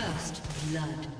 First blood.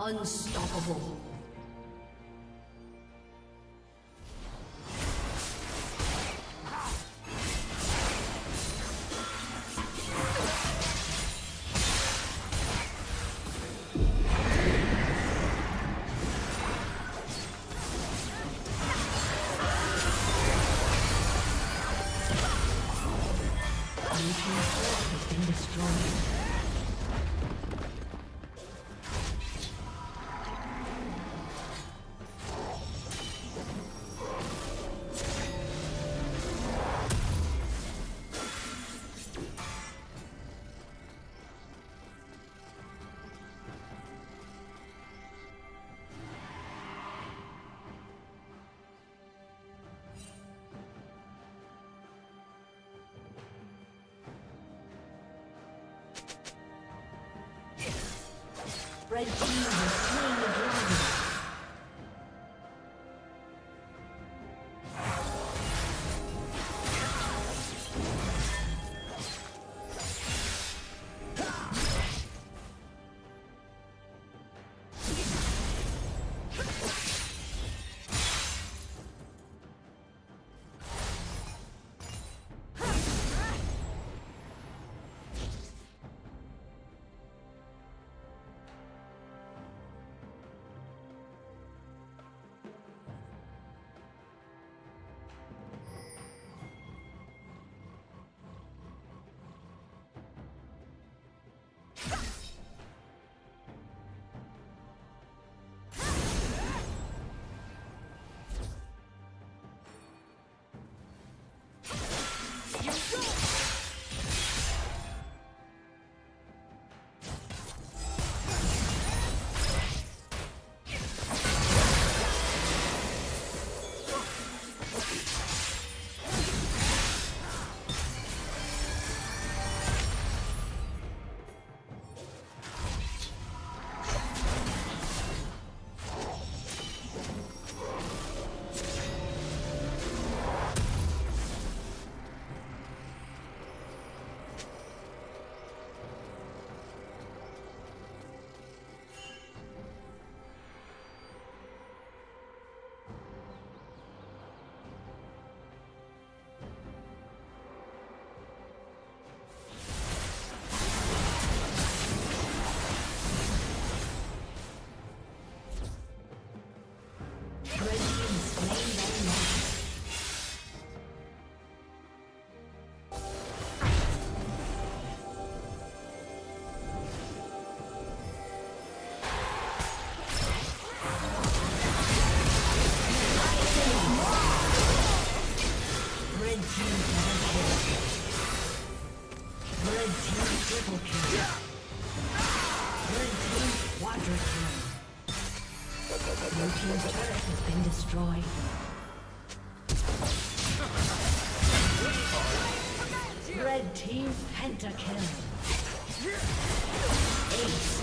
Unstoppable. Red team Team's turret has been destroyed. Red team pentakill. Ace.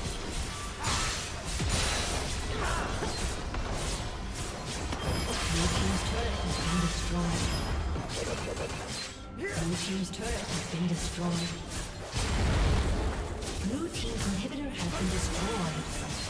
Blue team's turret has been destroyed. Blue team's turret has been destroyed. Blue team's inhibitor has been destroyed.